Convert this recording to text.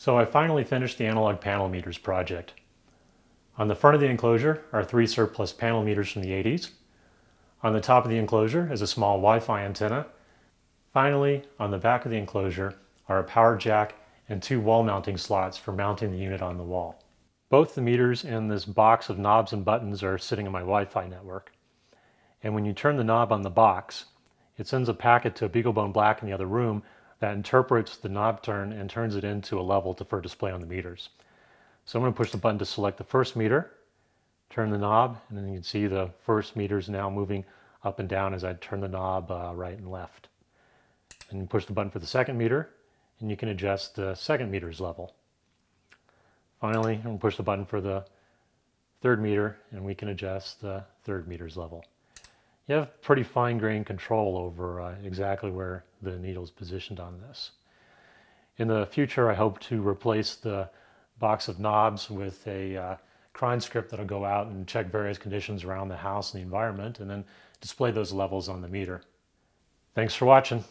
So I finally finished the analog panel meters project. On the front of the enclosure are three surplus panel meters from the 80s. On the top of the enclosure is a small Wi-Fi antenna. Finally, on the back of the enclosure are a power jack and two wall mounting slots for mounting the unit on the wall. Both the meters and this box of knobs and buttons are sitting in my Wi-Fi network. And when you turn the knob on the box, it sends a packet to a BeagleBone Black in the other room that interprets the knob turn and turns it into a level for display on the meters. So I'm going to push the button to select the first meter, turn the knob, and then you can see the first meter is now moving up and down as I turn the knob uh, right and left. And push the button for the second meter, and you can adjust the second meter's level. Finally, I'm going to push the button for the third meter, and we can adjust the third meter's level you have pretty fine-grained control over uh, exactly where the needle is positioned on this. In the future, I hope to replace the box of knobs with a uh, script that'll go out and check various conditions around the house and the environment and then display those levels on the meter. Thanks for watching.